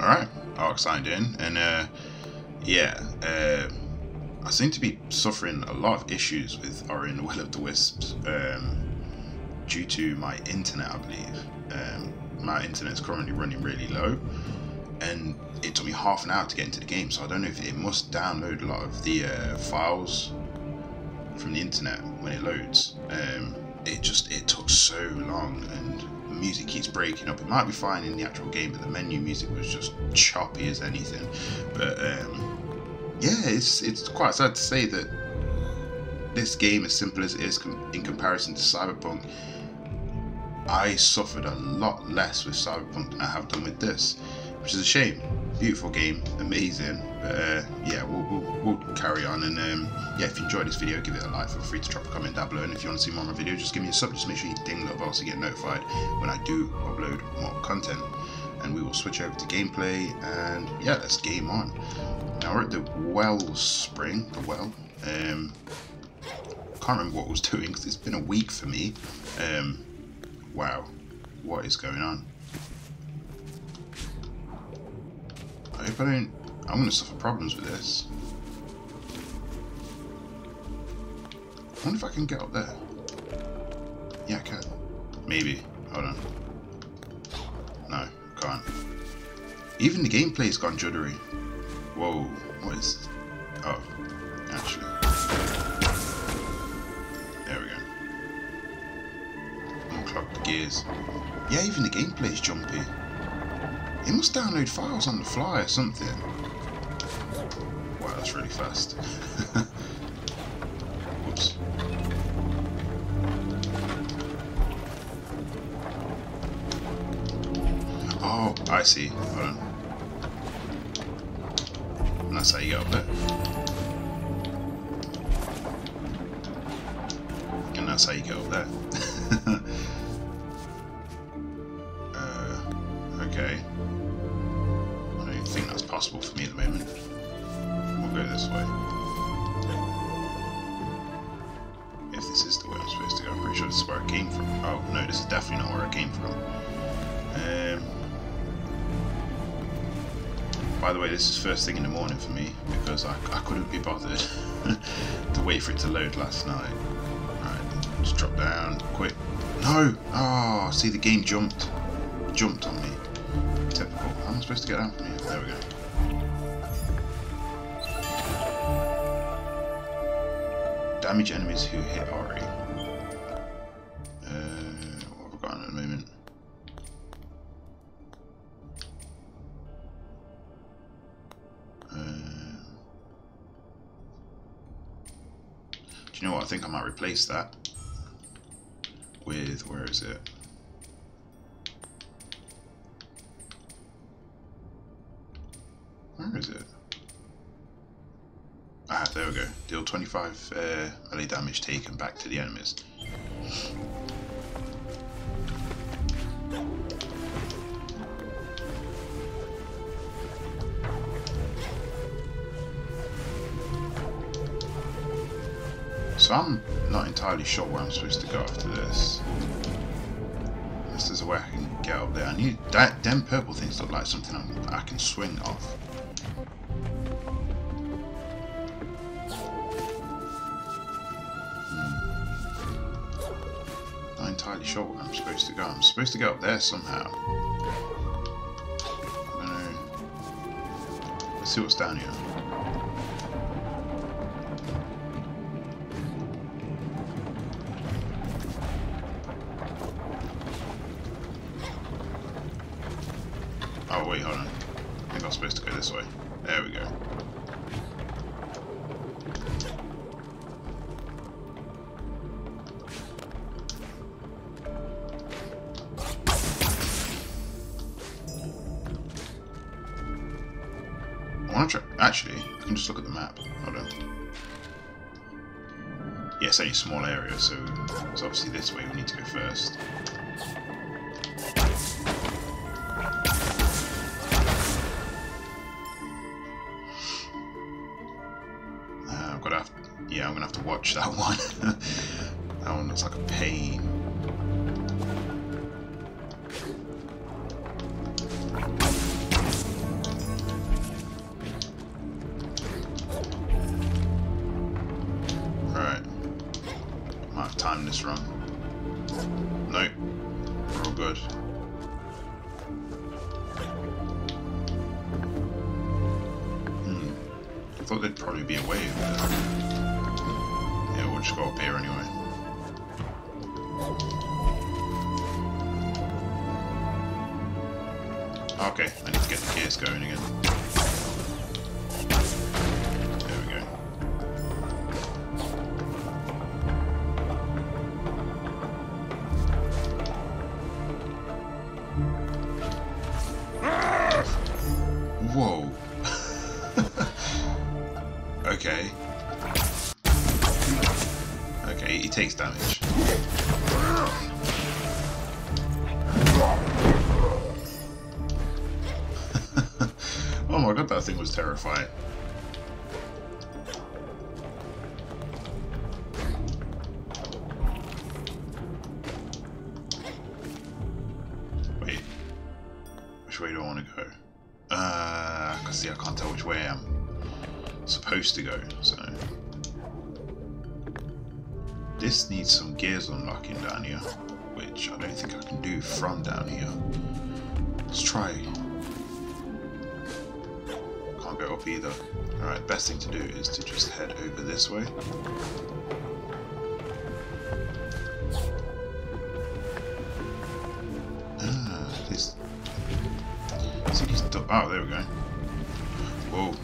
Alright, Ark signed in, and uh, yeah, uh, I seem to be suffering a lot of issues with Ori Will of the Wisps um, due to my internet, I believe. Um, my internet is currently running really low, and it took me half an hour to get into the game, so I don't know if it must download a lot of the uh, files from the internet when it loads. Um, it just it took so long, and music keeps breaking up. It might be fine in the actual game, but the menu music was just choppy as anything. But um, yeah, it's it's quite sad to say that this game, as simple as it is com in comparison to Cyberpunk, I suffered a lot less with Cyberpunk than I have done with this, which is a shame. Beautiful game, amazing. But uh, yeah, we'll, we'll, we'll, carry on. And um, yeah, if you enjoyed this video, give it a like. Feel free to drop a comment down below. And if you want to see more of my videos, just give me a sub. Just make sure you ding the bell to get notified when I do upload more content. And we will switch over to gameplay. And yeah, let's game on. Now we're at the Wellspring, the well. Um, can't remember what I was doing because it's been a week for me. Um, wow, what is going on? I hope I don't... I'm going to suffer problems with this. I wonder if I can get up there. Yeah, I can. Maybe. Hold on. No, can't. Even the gameplay's gone juddery. Whoa, what is? Oh, actually. There we go. Unclog the gears. Yeah, even the gameplay's jumpy. It must download files on the fly or something. Wow, that's really fast. Whoops. Oh, I see. Hold on. And that's how you get up there. And that's how you get up there. By the way, this is first thing in the morning for me because I, I couldn't be bothered to wait for it to load last night. Right, just drop down, quick. No! Oh, see the game jumped. Jumped on me. Typical. How am I supposed to get out from here? There we go. Damage enemies who hit Ori. Think I might replace that with where is it? Where is it? Ah, there we go. Deal 25 uh, melee damage taken back to the enemies. So I'm not entirely sure where I'm supposed to go after this. Unless there's a way I can get up there. I need that. Them purple things look like something I'm, I can swing off. Hmm. Not entirely sure where I'm supposed to go. I'm supposed to go up there somehow. Let's see what's down here. A small area, so it's obviously this way we need to go first. This wrong. Nope. We're all good. Hmm. I thought there'd probably be a wave, there. Yeah, we'll just go up here anyway. Okay, I need to get the gears going again. Which I don't think I can do from down here. Let's try. Can't go up either. Alright, best thing to do is to just head over this way. Ah, this. See these. Oh, there we go. Whoa.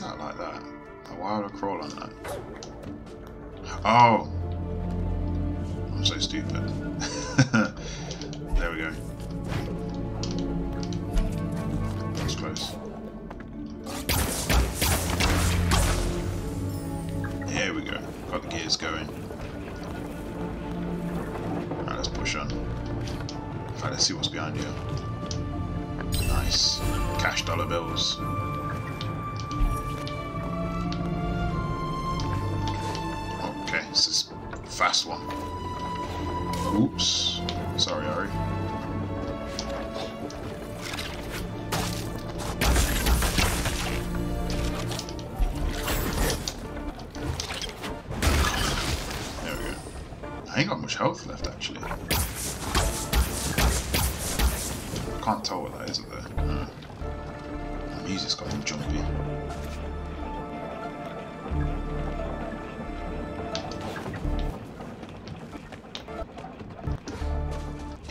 Is that like that? Why would I crawl on that? Oh! I'm so stupid. there we go. That's close. There we go. Got the gears going. Alright, let's push on. Fact, let's see what's behind you. Nice. Cash dollar bills. Fast one. Oops. Sorry, Ori. There we go. I ain't got much health left, actually.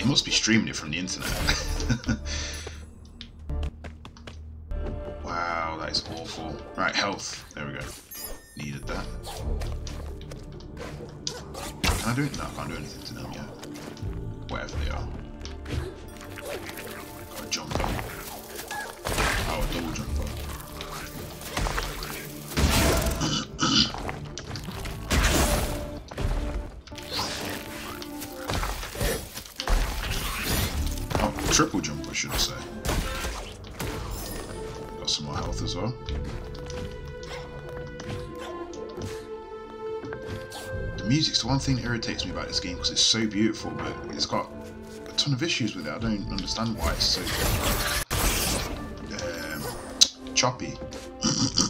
Must be streaming it from the internet. wow, that is awful. Right, health. There we go. Needed that. Can I do it? No, I can't do anything to them yet. Wherever they are. Got a jumper. Oh, a double jumper. One thing that irritates me about this game because it's so beautiful, but it's got a ton of issues with it. I don't understand why it's so um, choppy.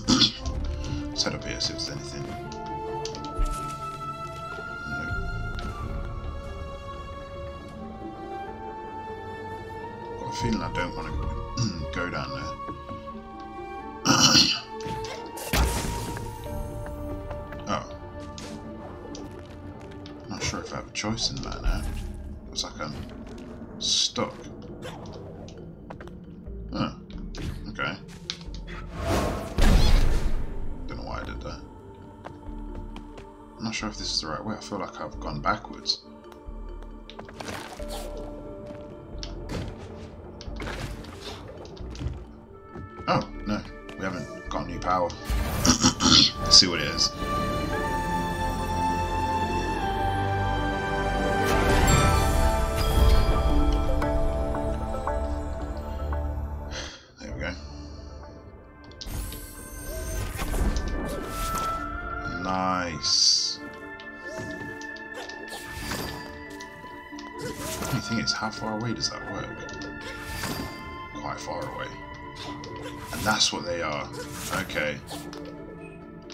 sure if this is the right way. I feel like I've gone backwards. That's what they are. Okay.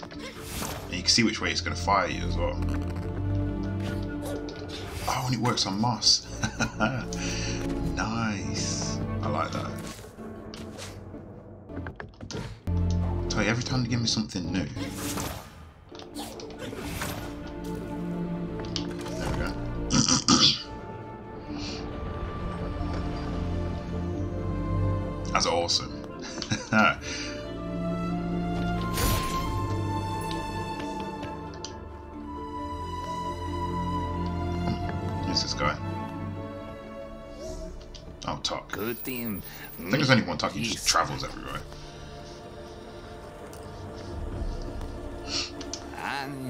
And you can see which way it's going to fire you as well. Oh, and it works on moss. nice. I like that. Tell you, every time they give me something new. There we go. That's awesome. Who's this guy? Oh, Tokk. Good thing. I think there's only one Tokk, he just travels everywhere.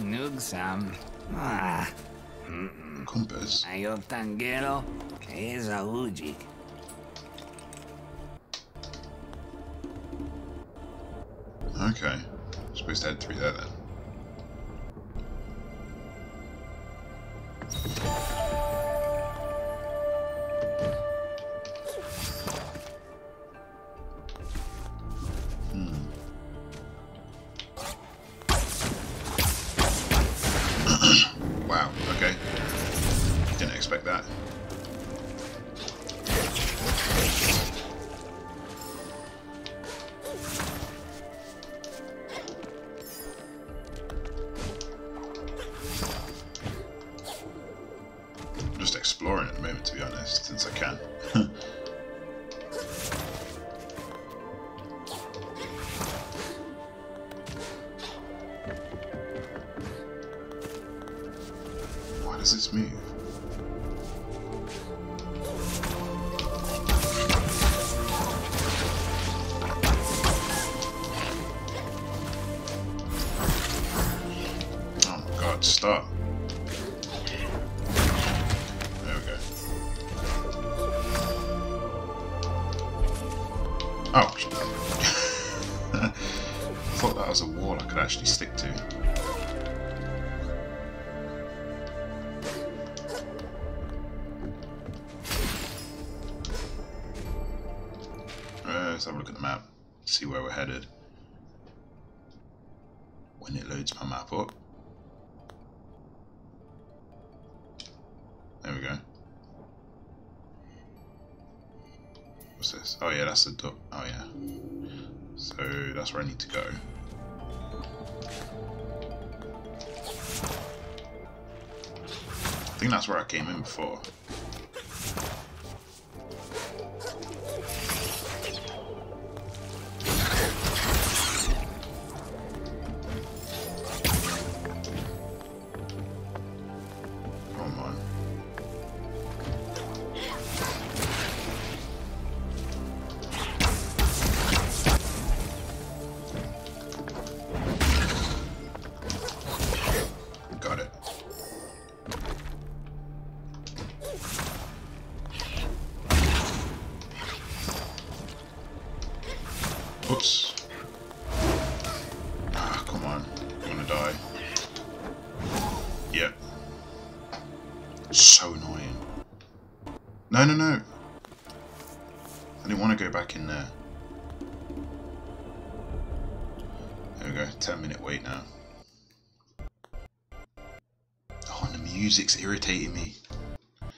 Nugsam. Ah, Compass. ayo tanguero que es Okay. Supposed to add three there then. This move? My map up. There we go. What's this? Oh yeah, that's the duck. Oh yeah. So that's where I need to go. I think that's where I came in before. Back in there. There we go. 10 minute wait now. Oh, and the music's irritating me.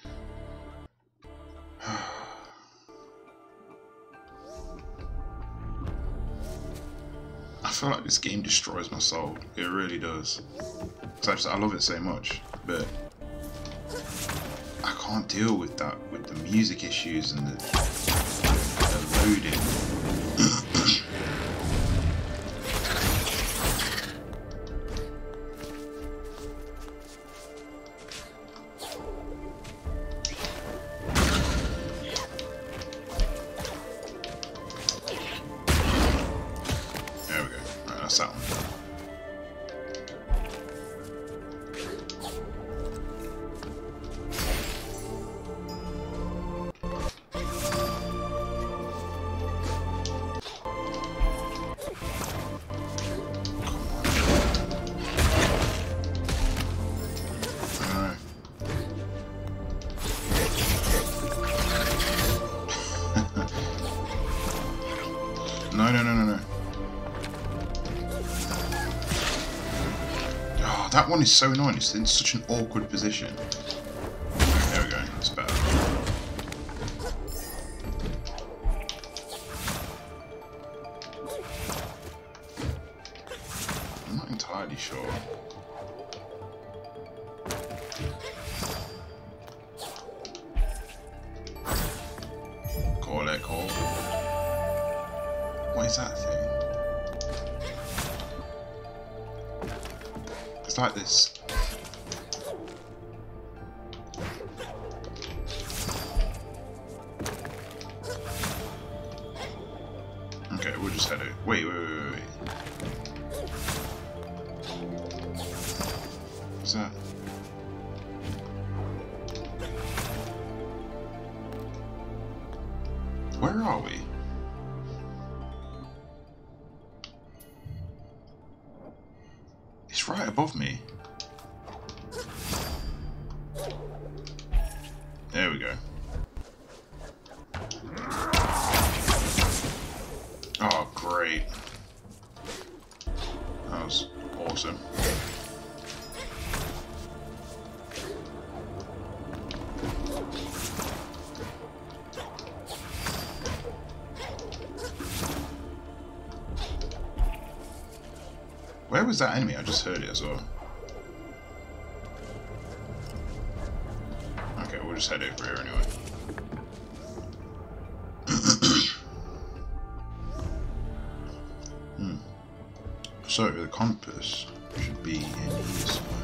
I feel like this game destroys my soul. It really does. I, just, I love it so much, but I can't deal with that, with the music issues and the, the that one is so annoying. It's in such an awkward position. We'll just head out. Wait, wait, wait, wait, that enemy? I just heard it as well. Okay, we'll just head over here anyway. hmm. So, the compass should be in here somewhere.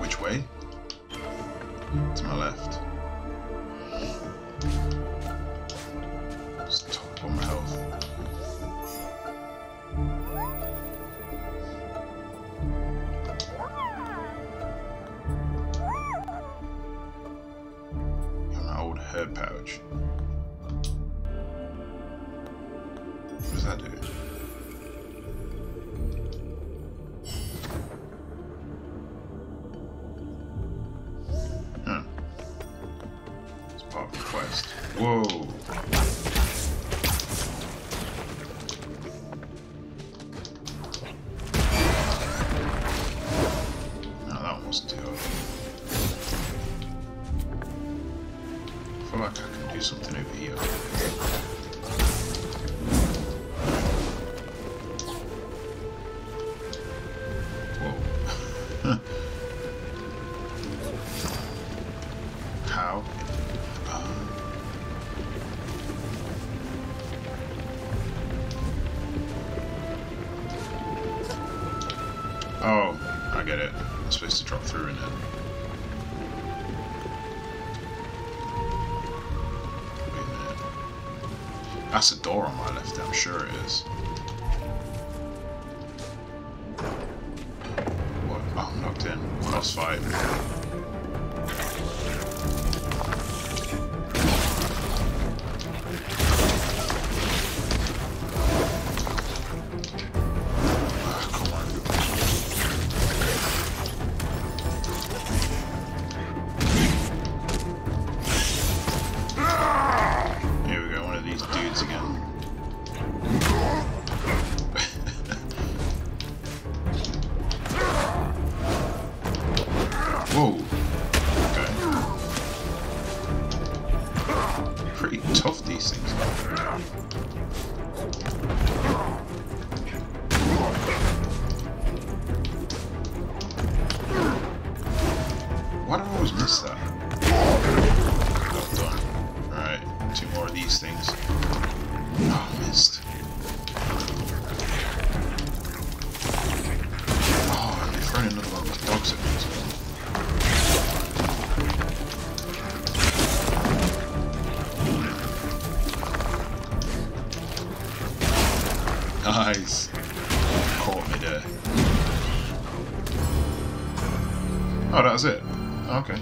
Which way? To my left. I'm supposed to drop through in it. Wait a minute. That's a door on my left, I'm sure it is. What? Oh, I'm knocked in. Boss Nice. Caught me there. Oh, that was it. Okay.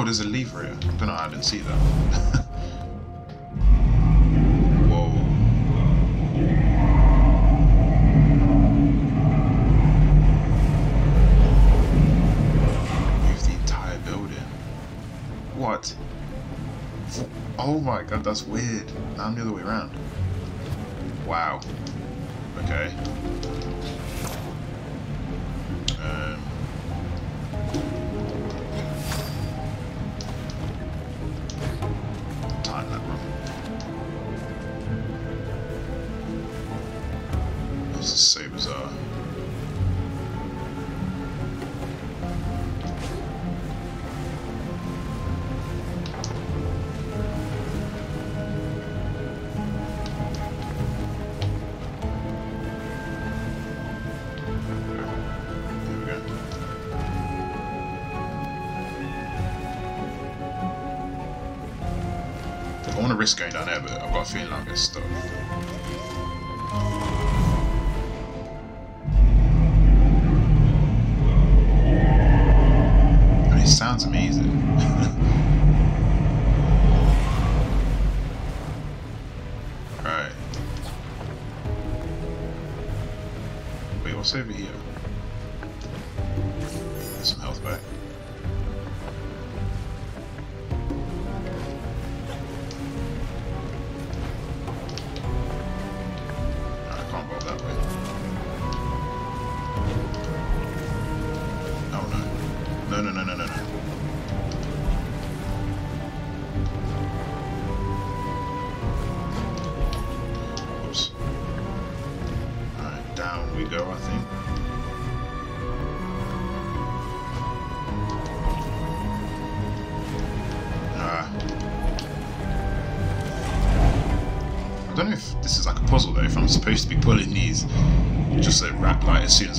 Oh, there's a lever here. I don't know, I didn't see that. Whoa. Move the entire building. What? Oh my god, that's weird. I'm the other way around. Wow. Okay. I want to risk going down there,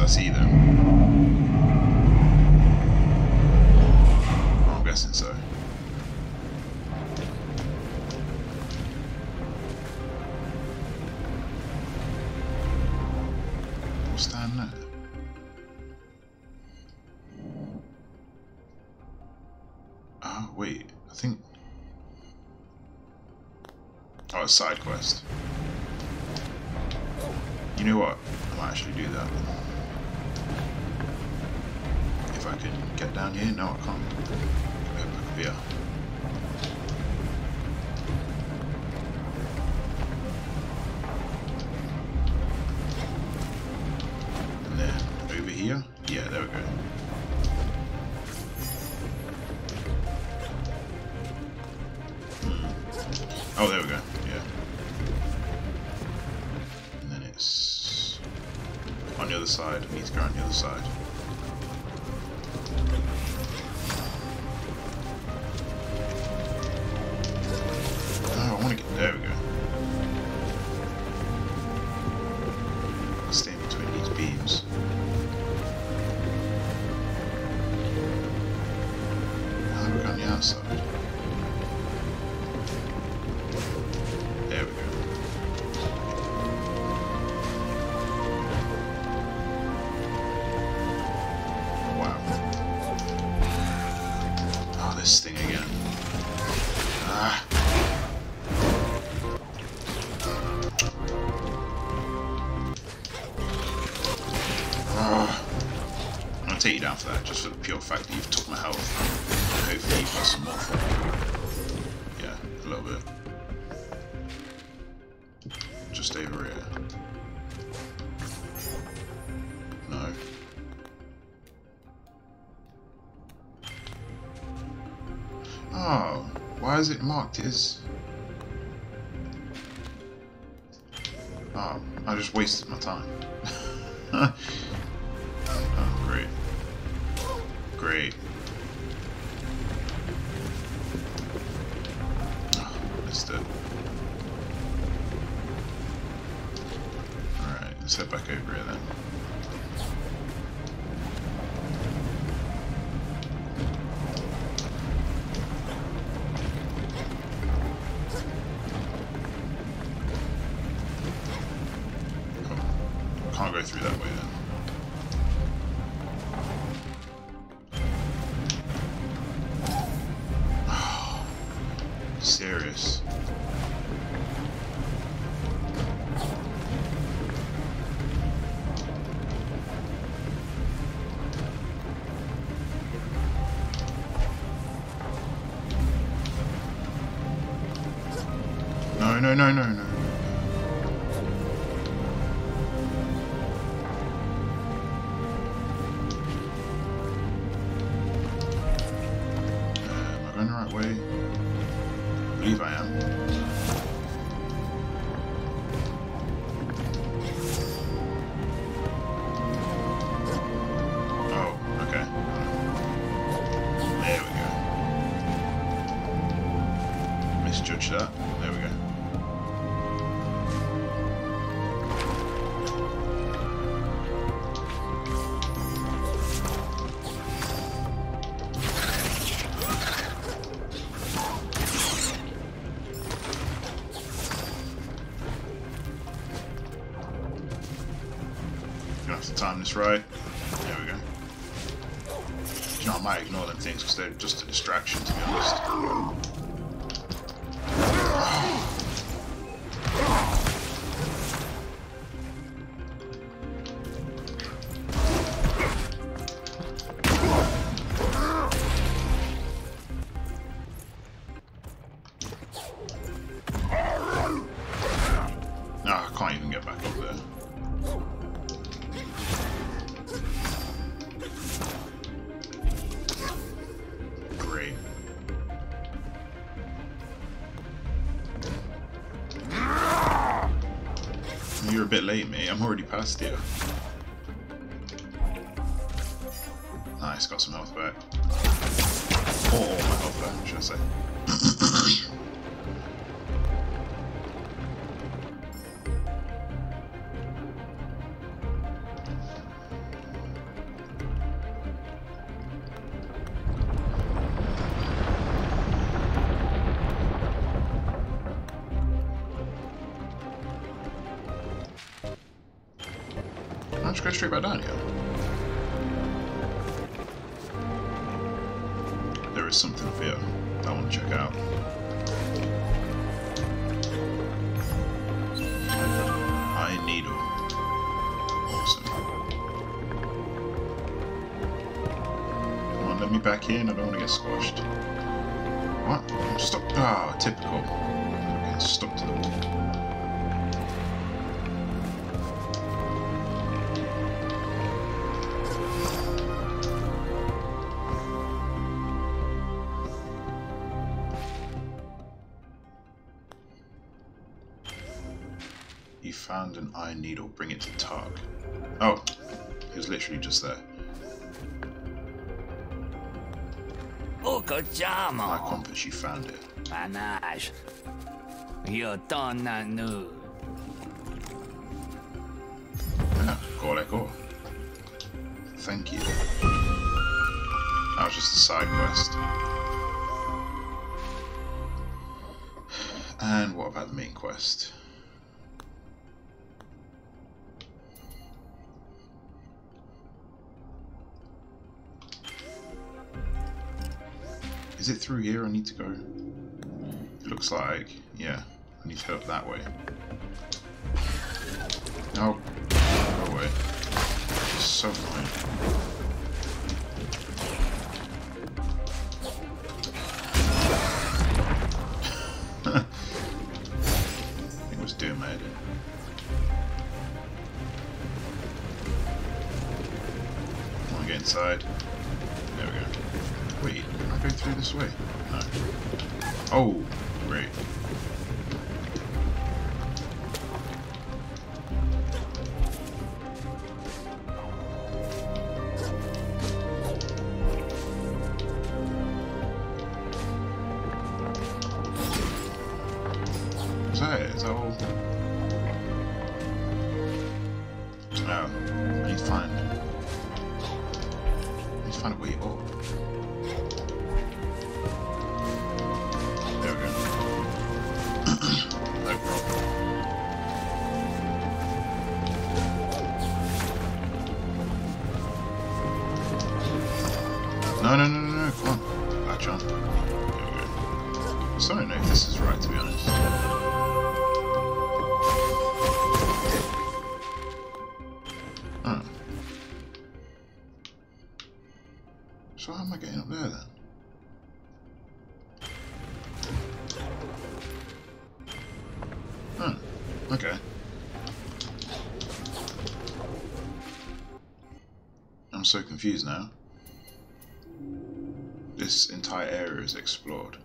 I see them. I'm guessing so. What's down there? Oh wait, I think Oh, side quest. You know what? I might actually do that. I can get down here? No, I can't. Back that, just for the pure fact that you've took my health. Hopefully you've got some more for me. Yeah, a little bit. Just over here. No. Oh, why is it marked as... Oh, I just wasted my time. No, no, no, no, right. There we go. You know, I might ignore them things because they're just a distraction, to be honest. I'm already past you. Straight back down here. There is something up here I want to check out. Iron needle. Awesome. Come on, let me back in. I don't want to get squashed. What? I'm stuck. Ah, typical. I'm getting stuck to the wall. An iron needle, bring it to Tokk. Oh, he was literally just there. My compass, you found it. Panache. Yo tonna nu. Ah, let go. Thank you. That was just a side quest. And what about the main quest? Is it through here I need to go? It looks like, yeah, I need to go up that way. No, go away. It's so annoying. it through this way? Oh, great. Am I getting up there then? Oh, okay. I'm so confused now. This entire area is explored.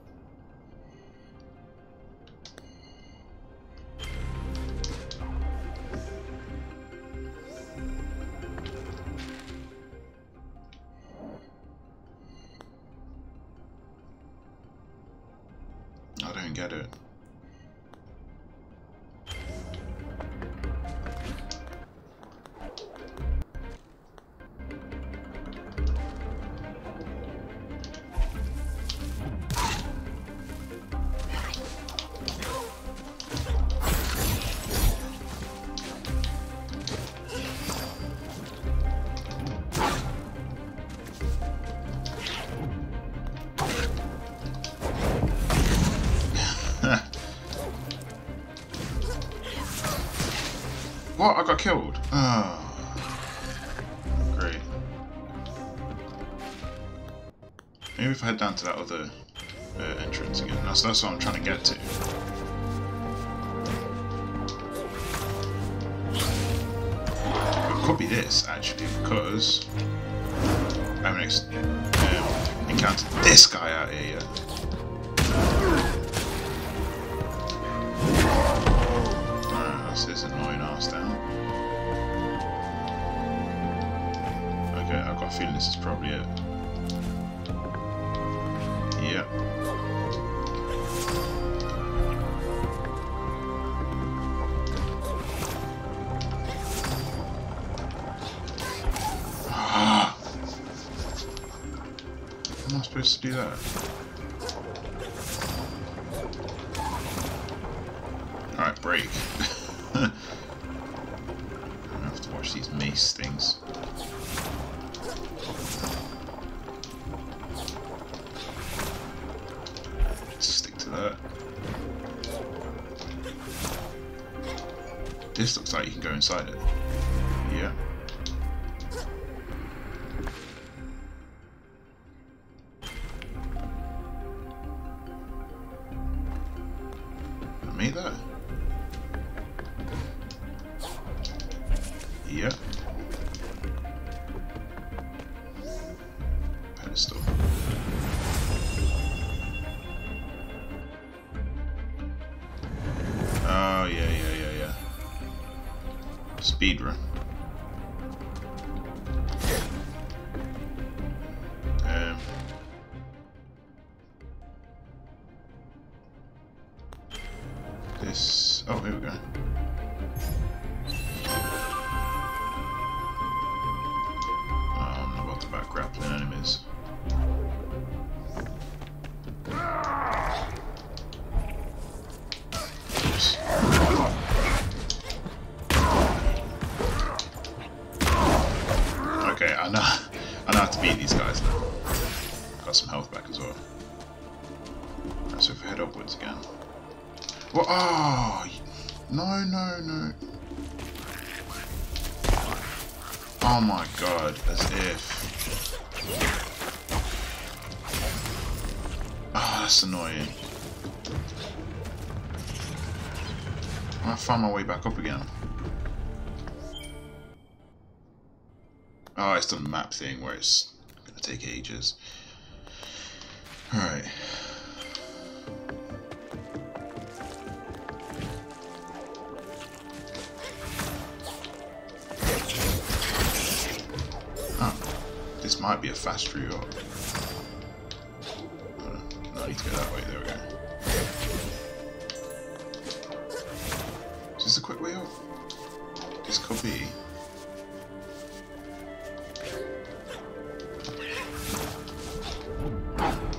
What? I got killed? Oh. Great. Maybe if I head down to that other uh, entrance again. That's, that's what I'm trying to get to. It could be this, actually, because I haven't um, encountered this guy out here yet. Down. Okay, I've got a feeling this is probably it. Yep. Ah. How am I supposed to do that? Speedrun. God, as if. Oh, ah, that's annoying. I find my way back up again. Oh, it's the map thing where it's gonna take ages. Alright. Might be a fast route no, I need to go that way, there we go. Is this a quick way up? This could be.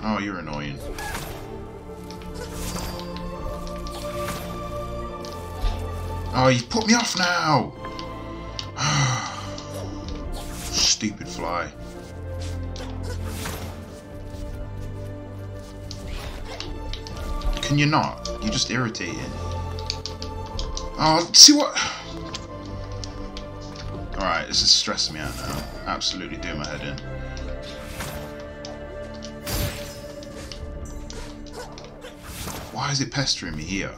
Oh, you're annoying. Oh, you've put me off now! Stupid fly. Can you not? You're just irritating. Oh, see what? Alright, this is stressing me out now. Absolutely doing my head in. Why is it pestering me here?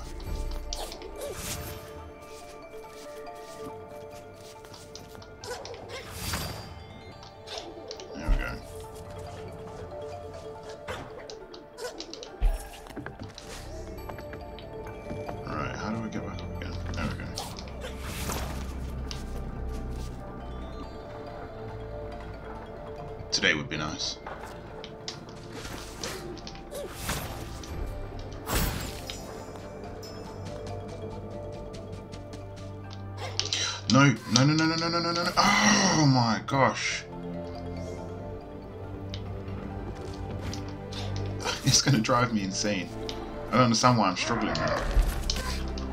It's gonna drive me insane. I don't understand why I'm struggling now.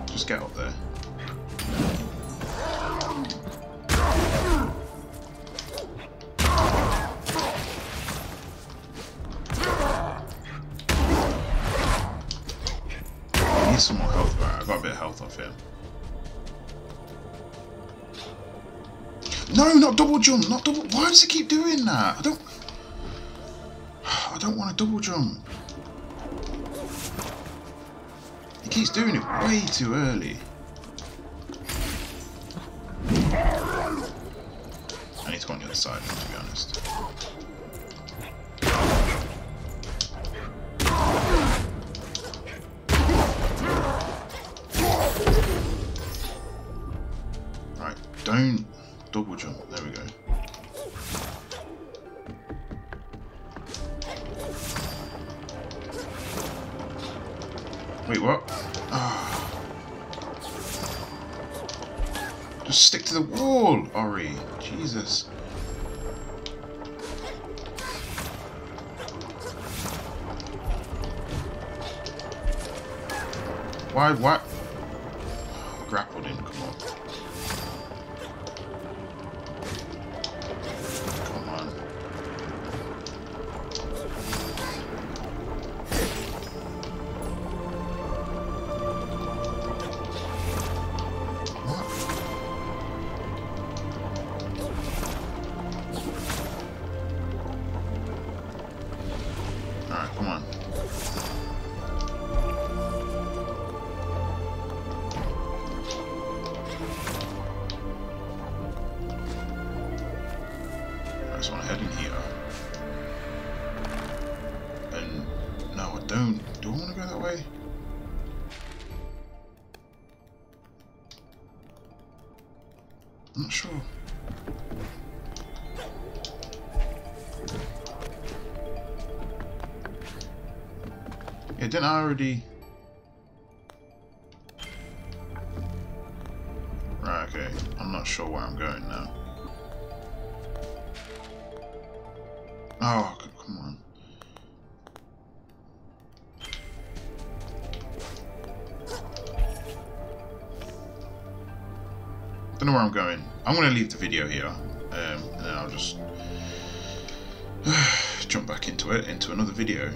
Just get up there. I need some more health, but I got a bit of health off him. No, not double jump, not double. Why does he keep doing that? I don't. I don't want to double jump. Keeps doing it way too early. I need to go on the other side, to be honest. Jesus. Why, what? Just want to head in here. And no, I don't. Do I want to go that way? I'm not sure. Yeah, didn't I already... I'm going to leave the video here, um, and then I'll just jump back into it, into another video.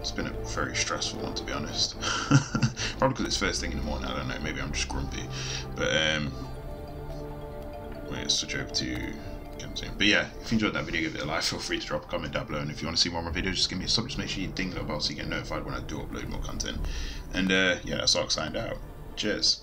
It's been a very stressful one, to be honest. Probably because it's first thing in the morning. I don't know. Maybe I'm just grumpy. But um, wait, switch over to. But yeah, if you enjoyed that video, give it a like. Feel free to drop a comment down below. And if you want to see more of my videos, just give me a sub. Just make sure you ding the bell so you get notified when I do upload more content. And uh, yeah, that's all signed out. Cheers.